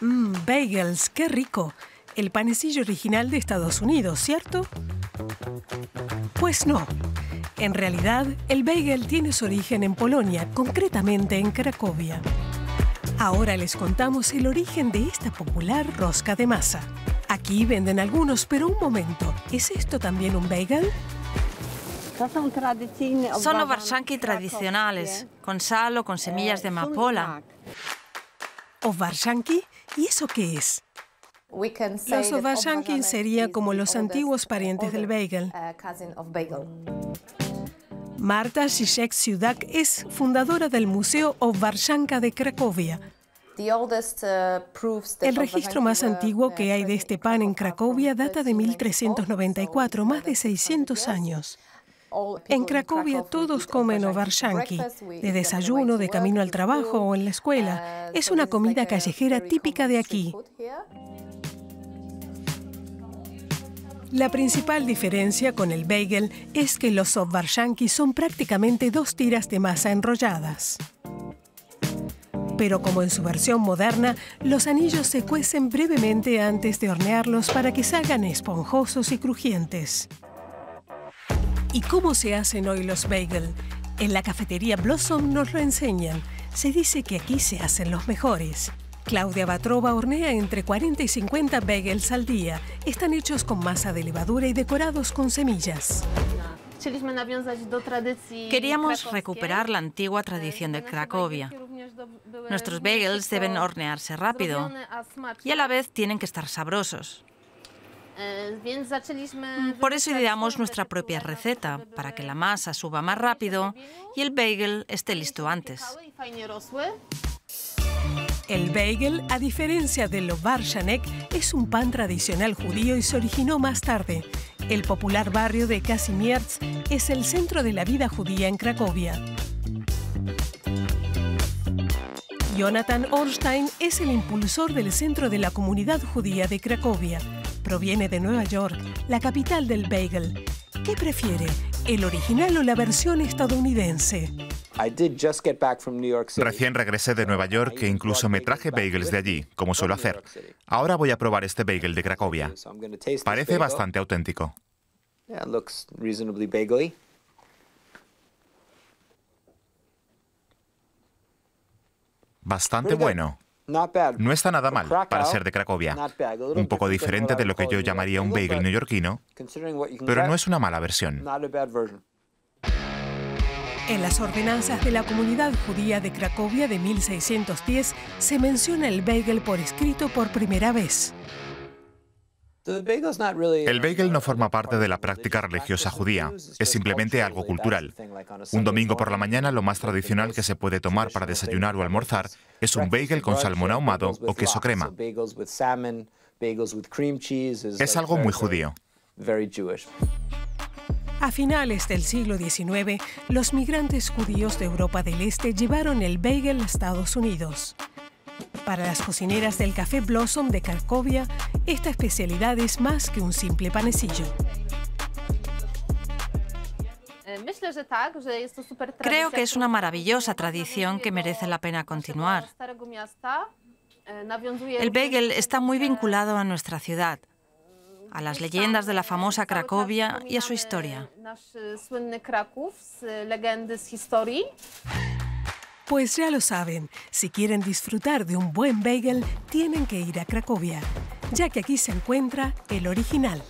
Mmm, bagels, qué rico. El panecillo original de Estados Unidos, ¿cierto? Pues no. En realidad, el bagel tiene su origen en Polonia, concretamente en Cracovia. Ahora les contamos el origen de esta popular rosca de masa. Aquí venden algunos, pero un momento, ¿es esto también un bagel? Son ovarshanki tradicionales, con sal o con semillas de amapola. ¿Ovarshanki? ¿Y eso qué es? Los ovarshanki serían como los antiguos parientes del bagel. Marta Zizek Siudak es fundadora del Museo Ovarshanka de Cracovia. El registro más antiguo que hay de este pan en Cracovia data de 1394, más de 600 años. En Cracovia todos comen ovarshanki, de desayuno, de camino al trabajo o en la escuela. Es una comida callejera típica de aquí. La principal diferencia con el bagel es que los ovarshanki son prácticamente dos tiras de masa enrolladas. Pero como en su versión moderna, los anillos se cuecen brevemente antes de hornearlos para que salgan esponjosos y crujientes. ¿Y cómo se hacen hoy los bagel? En la cafetería Blossom nos lo enseñan. Se dice que aquí se hacen los mejores. Claudia Batrova hornea entre 40 y 50 bagels al día. Están hechos con masa de levadura y decorados con semillas. Queríamos recuperar la antigua tradición de Cracovia. Nuestros bagels deben hornearse rápido y a la vez tienen que estar sabrosos. Por eso ideamos nuestra propia receta, para que la masa suba más rápido y el bagel esté listo antes. El bagel, a diferencia del Varshanek, es un pan tradicional judío y se originó más tarde. El popular barrio de Kazimierz es el centro de la vida judía en Cracovia. Jonathan Ornstein es el impulsor del Centro de la Comunidad Judía de Cracovia. Proviene de Nueva York, la capital del bagel. ¿Qué prefiere, el original o la versión estadounidense? Recién regresé de Nueva York e incluso me traje bagels de allí, como suelo hacer. Ahora voy a probar este bagel de Cracovia. Parece bastante auténtico. Bastante bueno. No está nada mal para ser de Cracovia. Un poco diferente de lo que yo llamaría un bagel neoyorquino, pero no es una mala versión. En las ordenanzas de la comunidad judía de Cracovia de 1610 se menciona el bagel por escrito por primera vez. El bagel no forma parte de la práctica religiosa judía, es simplemente algo cultural. Un domingo por la mañana lo más tradicional que se puede tomar para desayunar o almorzar es un bagel con salmón ahumado o queso crema. Es algo muy judío. A finales del siglo XIX, los migrantes judíos de Europa del Este llevaron el bagel a Estados Unidos. Para las cocineras del Café Blossom de Cracovia, esta especialidad es más que un simple panecillo. Creo que es una maravillosa tradición que merece la pena continuar. El bagel está muy vinculado a nuestra ciudad, a las leyendas de la famosa Cracovia y a su historia. Pues ya lo saben, si quieren disfrutar de un buen bagel, tienen que ir a Cracovia, ya que aquí se encuentra el original.